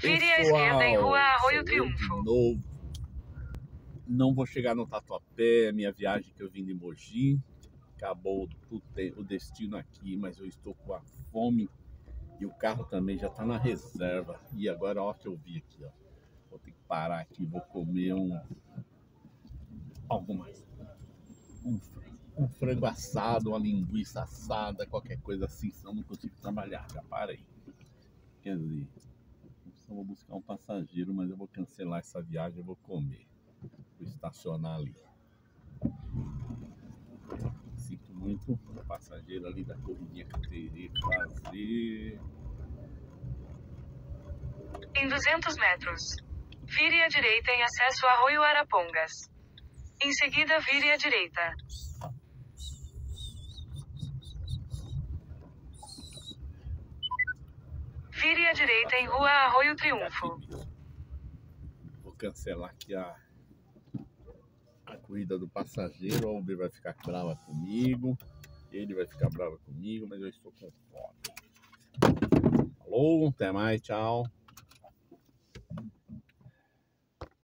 Vire à esquerda em Rua Arroio Triunfo. Novo. Não vou chegar no Tatuapé, minha viagem que eu vim de Mogi. Acabou o destino aqui, mas eu estou com a fome e o carro também já está na reserva. E agora, ó, que eu vi aqui, ó. Vou ter que parar aqui, vou comer um. Algo mais. Um, um frango assado, uma linguiça assada, qualquer coisa assim, senão eu não consigo trabalhar. Já parei. Quer dizer, vou buscar um passageiro, mas eu vou cancelar essa viagem, eu vou comer. Vou estacionar ali. Sinto muito o passageiro ali da corridinha que eu teria que fazer. Em 200 metros. Vire à direita em acesso a Arroio Arapongas. Em seguida, vire à direita. Vire à direita em Rua Arroio Triunfo. Vou cancelar aqui a, a corrida do passageiro. A Uber vai ficar brava comigo. Ele vai ficar bravo comigo, mas eu estou com fome. Falou, até mais, tchau.